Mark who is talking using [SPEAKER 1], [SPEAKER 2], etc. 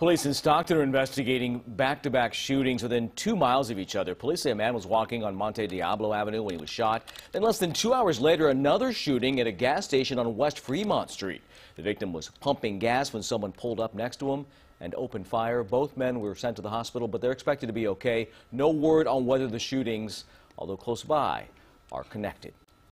[SPEAKER 1] Police in Stockton are investigating back-to-back shootings within two miles of each other. Police say a man was walking on Monte Diablo Avenue when he was shot. Then less than two hours later, another shooting at a gas station on West Fremont Street. The victim was pumping gas when someone pulled up next to him and opened fire. Both men were sent to the hospital, but they're expected to be okay. No word on whether the shootings, although close by, are connected.